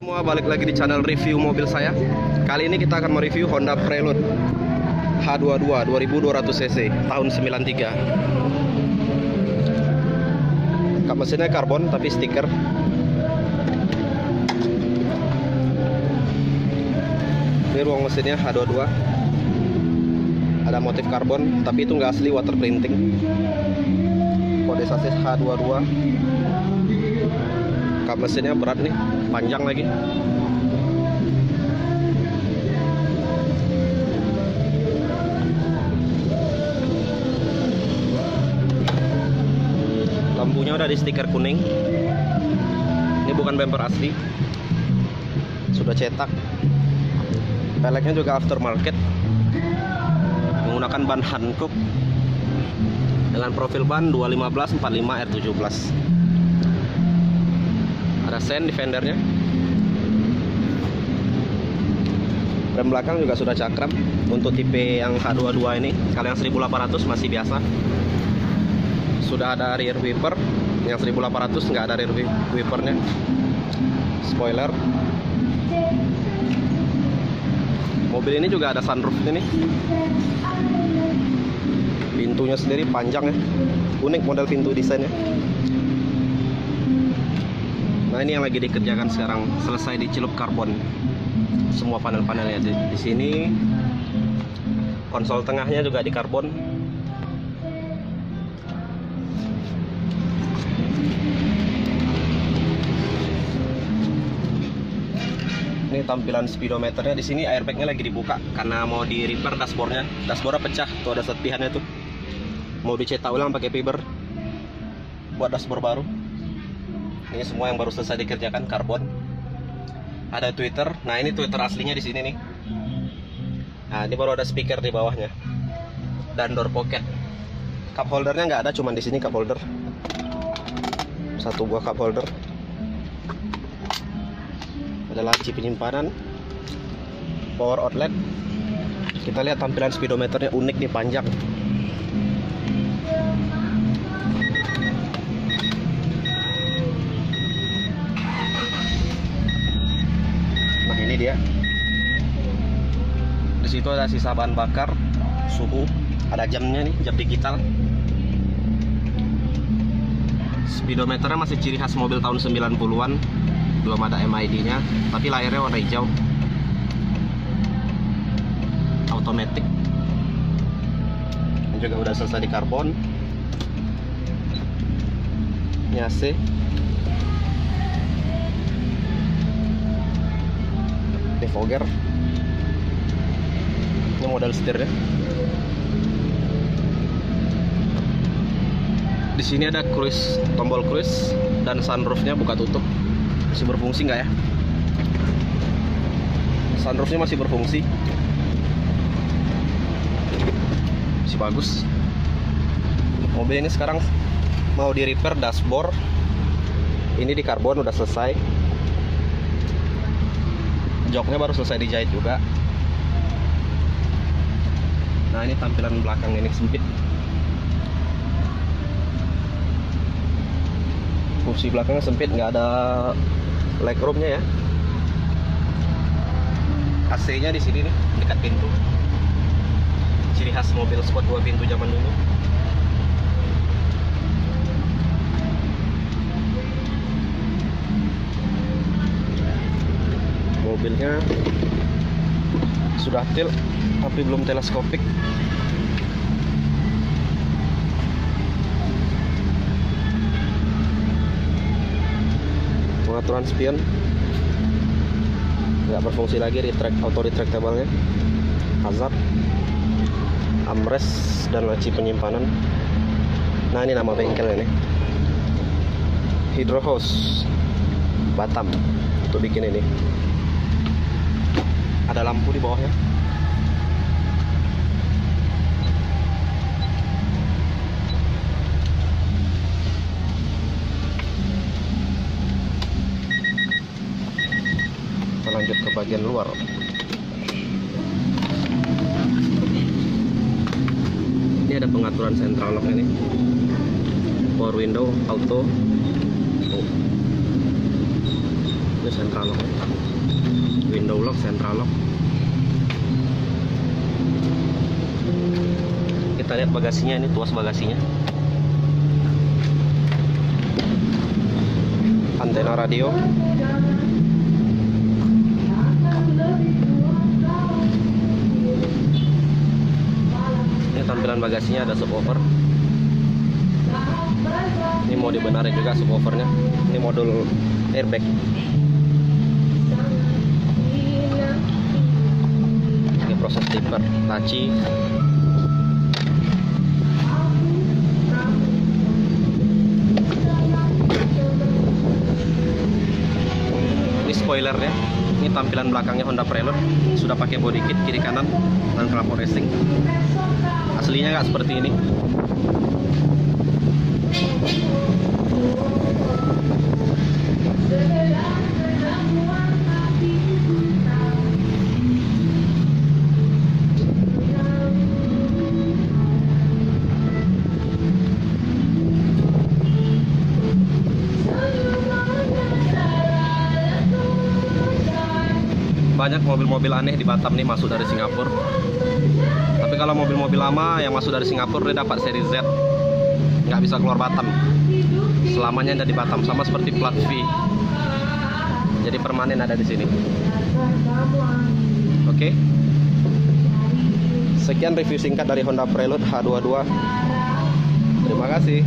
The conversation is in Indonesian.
Semua balik lagi di channel review mobil saya. Kali ini kita akan mereview Honda Prelude H22 2200 cc tahun 93. Kap mesinnya karbon tapi stiker. Ini ruang mesinnya H22. Ada motif karbon tapi itu nggak asli water printing. Kode sasis H22 kap mesinnya berat nih. Panjang lagi. Lampunya udah di stiker kuning. Ini bukan bumper asli. Sudah cetak. Peleknya juga aftermarket. Menggunakan ban Hankook. Dengan profil ban 215 45 R17 ada sen di fendernya rem belakang juga sudah cakram. Untuk tipe yang H22 ini yang 1800 masih biasa. Sudah ada rear wiper. Yang 1800 nggak ada rear wipernya. Spoiler. Mobil ini juga ada sunroof ini. Pintunya sendiri panjang ya. Unik model pintu desainnya Nah ini yang lagi dikerjakan sekarang. Selesai dicelup karbon. Semua panel-panelnya di, di sini. Konsol tengahnya juga di karbon. Ini tampilan speedometernya. Di sini airbagnya lagi dibuka karena mau di repair dashboardnya. Dashboardnya pecah. Tuh ada serpihannya tuh. Mau dicetak ulang pakai fiber. Buat dashboard baru ini semua yang baru selesai dikerjakan karbon. Ada Twitter. Nah ini Twitter aslinya di sini nih. Nah ini baru ada speaker di bawahnya. Dan door pocket. Cup holdernya nggak ada cuman di sini cup holder. Satu buah cup holder. Ada laci penyimpanan. Power outlet. Kita lihat tampilan speedometernya unik nih panjang dia. Di situ ada sisa bahan bakar suhu ada jamnya nih jam digital. Speedometernya masih ciri khas mobil tahun 90-an belum ada MID nya tapi layarnya warna hijau. Automatic. Ini juga udah selesai di karbon. Ini AC defogger ini model setirnya. Di sini ada cruise tombol cruise dan sunroofnya buka tutup. Masih berfungsi nggak ya? Sunroofnya masih berfungsi. Masih bagus. Mobil ini sekarang mau di repair dashboard. Ini di karbon udah selesai joknya baru selesai dijahit juga. Nah ini tampilan belakang ini sempit. Kursi belakangnya sempit nggak ada legroomnya ya. AC nya di sini nih dekat pintu. Ciri khas mobil sport dua pintu zaman dulu mobilnya sudah til tapi belum teleskopik. Pengaturan spion. Nggak berfungsi lagi retract auto retractable nya hazard armrest dan laci penyimpanan. Nah ini nama bengkelnya nih. Hydro House Batam untuk bikin ini ada lampu di bawahnya kita lanjut ke bagian luar ini ada pengaturan central lock ini power window auto oh. Ini central lock. Window lock, central lock. Kita lihat bagasinya ini tuas bagasinya. Antena radio. Ini tampilan bagasinya ada subwoofer. Ini mau dibenarin juga subwoofernya. Ini modul airbag. Proses tipper, laci. Ini spoilernya. Ini tampilan belakangnya Honda Prelude. Sudah pakai body kit kiri kanan dan knalpot racing. Aslinya nggak seperti ini. Banyak mobil-mobil aneh di Batam nih masuk dari Singapura. Tapi kalau mobil-mobil lama yang masuk dari Singapura dia dapat seri Z, nggak bisa keluar Batam. Selamanya ada di Batam sama seperti plat V. Jadi permanen ada di sini. Oke. Sekian review singkat dari Honda Prelude H22. Terima kasih.